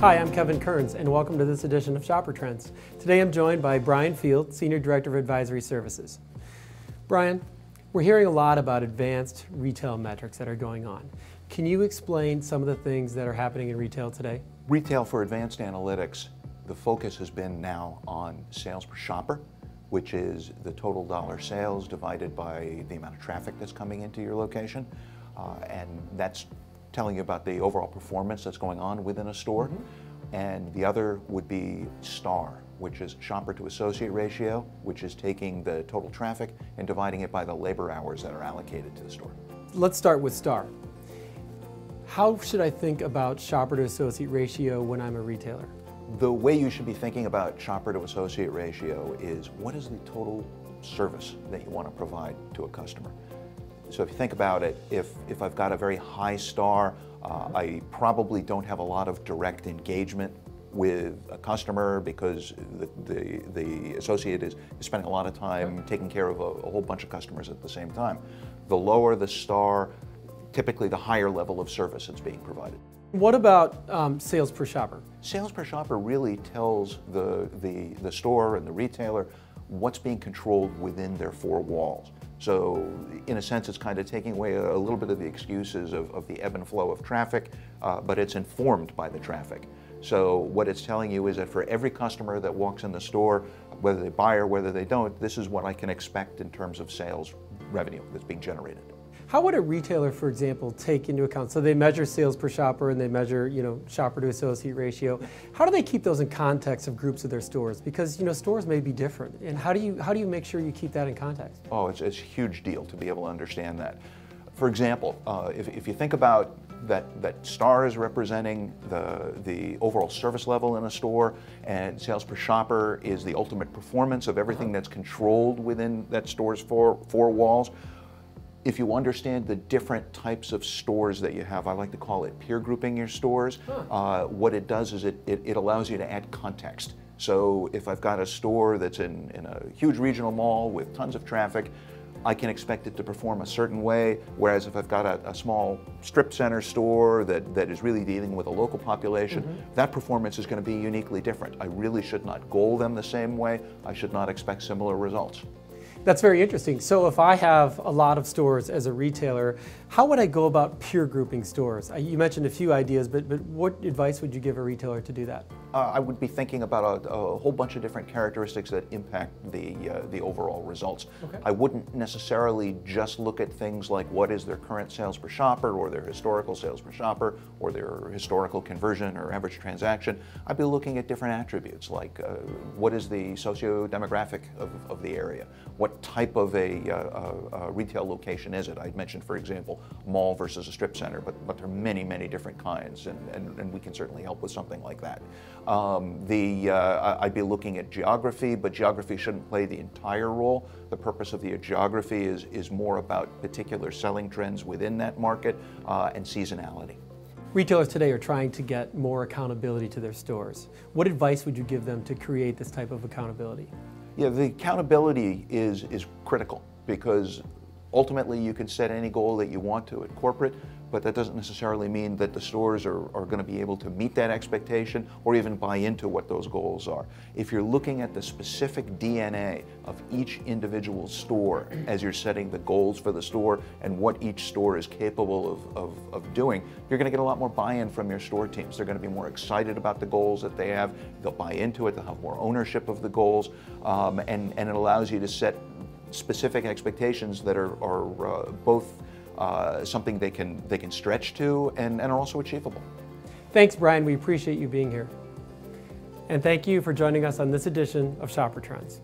Hi, I'm Kevin Kearns, and welcome to this edition of Shopper Trends. Today I'm joined by Brian Field, Senior Director of Advisory Services. Brian, we're hearing a lot about advanced retail metrics that are going on. Can you explain some of the things that are happening in retail today? Retail for advanced analytics, the focus has been now on sales per shopper, which is the total dollar sales divided by the amount of traffic that's coming into your location. Uh, and that's telling you about the overall performance that's going on within a store. Mm -hmm. And the other would be STAR, which is shopper to associate ratio, which is taking the total traffic and dividing it by the labor hours that are allocated to the store. Let's start with STAR. How should I think about shopper to associate ratio when I'm a retailer? The way you should be thinking about shopper to associate ratio is what is the total service that you want to provide to a customer? So if you think about it, if, if I've got a very high star, uh, I probably don't have a lot of direct engagement with a customer because the, the, the associate is, is, spending a lot of time taking care of a, a, whole bunch of customers at the same time. The lower the star, typically the higher level of service that's being provided. What about um, sales per shopper? Sales per shopper really tells the, the, the store and the retailer what's being controlled within their four walls. So in a sense, it's kind of taking away a, little bit of the excuses of, of the ebb and flow of traffic, uh, but it's informed by the traffic. So what it's telling you is that for every customer that walks in the store, whether they buy or whether they don't, this is what I can expect in terms of sales revenue that's being generated. How would a retailer, for example, take into account, so they measure sales per shopper and they measure, you know, shopper to associate ratio. How do they keep those in context of groups of their stores? Because, you know, stores may be different. And how do you, how do you make sure you keep that in context? Oh, it's, it's a huge deal to be able to understand that. For example, uh, if, if you think about that, that star is representing the, the overall service level in a store, and sales per shopper is the ultimate performance of everything that's controlled within that store's four, four walls if you understand the different types of stores that you have, I like to call it peer grouping your stores, huh. uh, what it does is it, it, it, allows you to add context. So if I've got a store that's in, in a huge regional mall with tons of traffic, I can expect it to perform a certain way, whereas if I've got a, a small strip center store that, that is really dealing with a local population, mm -hmm. that performance is going to be uniquely different. I really should not goal them the same way. I should not expect similar results. That's very interesting. So if I have a lot of stores as a retailer, how would I go about peer grouping stores? You mentioned a few ideas, but, but what advice would you give a retailer to do that? Uh, I would be thinking about a, a, whole bunch of different characteristics that impact the, uh, the overall results. Okay. I wouldn't necessarily just look at things like what is their current sales per shopper or their historical sales per shopper or their historical conversion or average transaction. I'd be looking at different attributes like uh, what is the socio-demographic of, of the area? What type of a, uh, a, retail location is it? I mentioned, for example, mall versus a strip center, but, but there are many, many different kinds and, and, and we can certainly help with something like that. Um, the, uh, I'd be looking at geography, but geography shouldn't play the entire role. The purpose of the geography is, is more about particular selling trends within that market uh, and seasonality. Retailers today are trying to get more accountability to their stores. What advice would you give them to create this type of accountability? Yeah, the accountability is, is critical because ultimately you can set any goal that you want to at corporate, but that doesn't necessarily mean that the stores are, are going to be able to meet that expectation or even buy into what those goals are. If you're looking at the specific DNA of each individual store as you're setting the goals for the store and what each store is capable of, of, of doing, you're going to get a lot more buy-in from your store teams. They're going to be more excited about the goals that they have. They'll buy into it. They'll have more ownership of the goals. Um, and, and it allows you to set specific expectations that are, are uh, both uh, something they can, they can stretch to and, and are also achievable. Thanks, Brian. We appreciate you being here. And thank you for joining us on this edition of Shopper Trends.